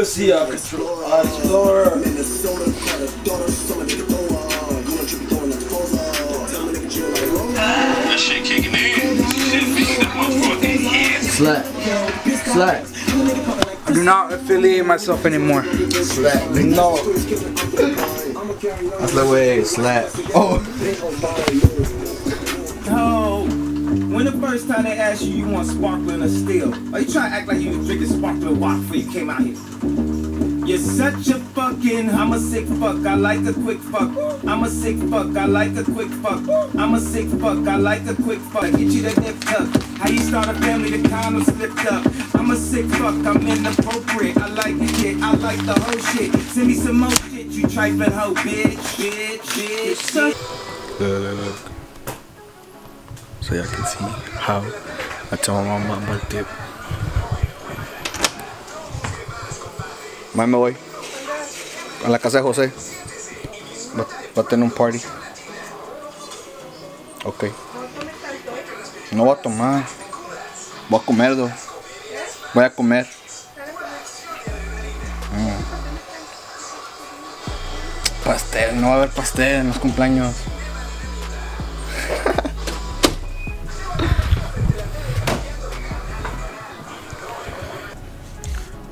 Pussy up, Explorer. That shit kicking in. Shit being that motherfucking head. Slap. Slap. I do not affiliate myself anymore. Slap. No. Hazle, güey. Slap. Oh. Oh, when the first time they asked you you want sparkling or still, Are you try to act like you was drinking sparkling water before you came out here. You're such a fucking, I'm a sick fuck, I like a quick fuck. I'm a sick fuck, I like a quick fuck. I'm a sick fuck, I like a quick fuck. Get you the nip tuck. How you start a family, the condom slipped up. I'm a sick fuck, I'm inappropriate. I like shit, I like the whole shit. Send me some more shit, you trifling hoe, bitch, bitch, bitch. Look, look, look. So y'all can see how I told my mom about dip. Más me voy a la casa de José. Va, va a tener un party. Ok. No voy a tomar. Voy a comer, do. Voy a comer. Mm. Pastel, no va a haber pastel en los cumpleaños.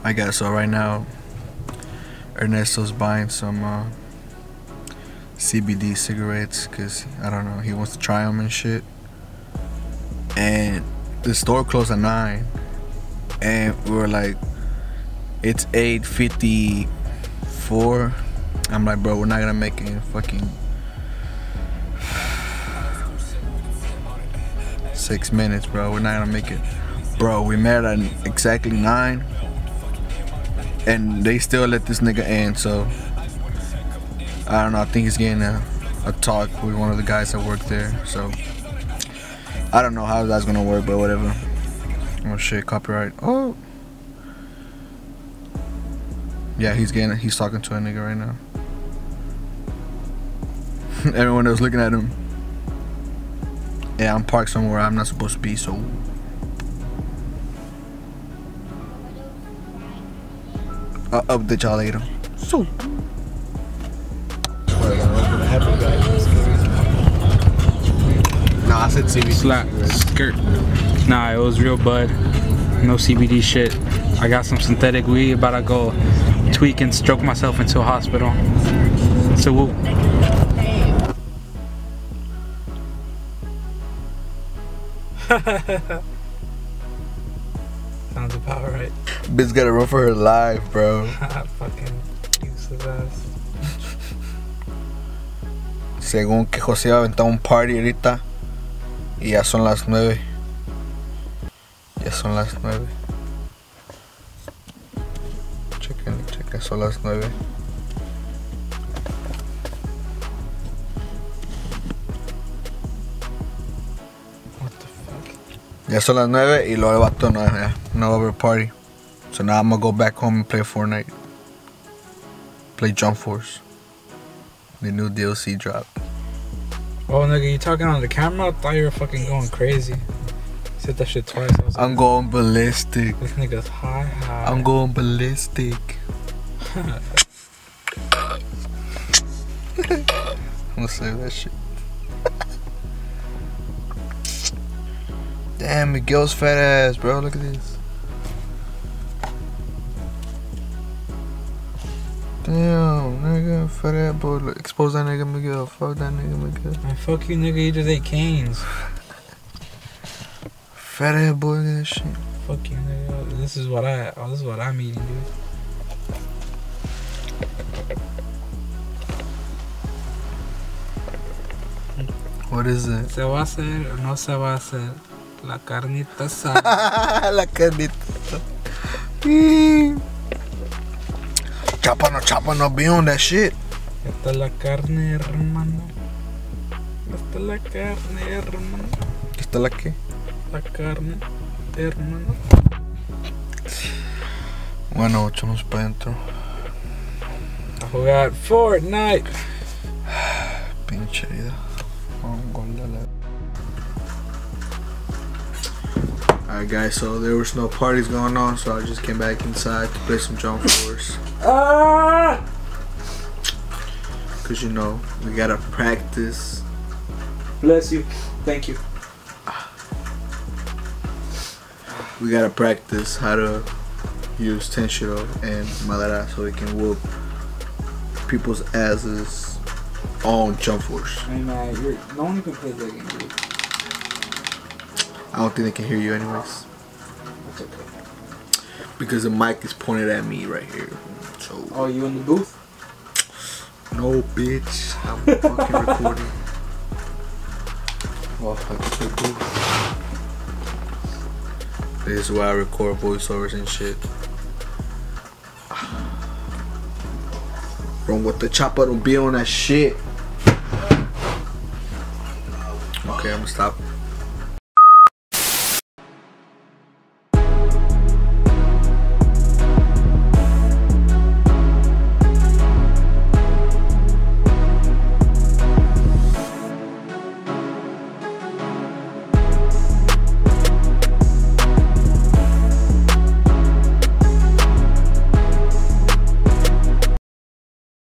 I guess so right now Ernesto's buying some uh, CBD cigarettes because I don't know he wants to try them and shit. And the store closed at 9 and we were like it's 8.54 I'm like bro we're not gonna make it in fucking six minutes bro. We're not gonna make it. Bro we met at exactly 9 and they still let this nigga in. So I don't know. I think he's getting a, a talk with one of the guys that work there. So I don't know how that's gonna work, but whatever. Oh shit, copyright. Oh. Yeah, he's getting. He's talking to a nigga right now. Everyone was looking at him. Yeah, I'm parked somewhere I'm not supposed to be, so I'll update y'all later. So. No, I said CBD. Slap. Skirt. Nah, it was real bud. No CBD shit. I got some synthetic weed, about to go tweak and stroke myself into a hospital. So whoop. Sounds about right. Bitch gotta run for her life, bro. Fucking useless ass. Según que José va a aventar un party ahorita. Y ya son las nueve. Ya son las nueve. Chequen, chequen, son las nueve. What the fuck? Ya son las nueve y luego el vato no, no va a haber party. So now I'm gonna go back home and play Fortnite. Play Jump Force. The new DLC drop. Oh, nigga, you talking on the camera? I thought you were fucking going crazy. You said that shit twice. I was I'm going ballistic. this nigga's high, high. I'm going ballistic. I'm gonna save that shit. Damn, Miguel's fat ass, bro. Look at this. Damn, nigga, fat ass boy. Look, Expose that nigga Miguel. Fuck that nigga Miguel. Man, fuck you, nigga. You just ate canes. Fat ass boy, that shit. Fuck you, nigga. This is what I. Oh, this is what I'm eating, dude. What is it? ¿Se va a hacer o no se va a hacer? La carnita asada. La carnita. Chápanos, chápanos, be on that shit. Esta es la carne, hermano. Esta es la carne, hermano. ¿Está la qué? La carne, hermano. Bueno, echamos para adentro. A jugar Fortnite. Pinche vida. Un gol de la- Alright guys, so there was no parties going on, so I just came back inside to play some Jump Force. Ah! Cause you know, we gotta practice. Bless you. Thank you. We gotta practice how to use Kenshiro and Madara so we can whoop people's asses on Jump Force. Hey man, you're no one even plays that game, dude. I don't think they can hear you anyways. Because the mic is pointed at me right here. So Oh, you in the booth? no bitch. I'm fucking recording. Well, fuck the booth. This is why I record voiceovers and shit. Bro, what the chopper don't be on that shit. Okay, I'm gonna stop.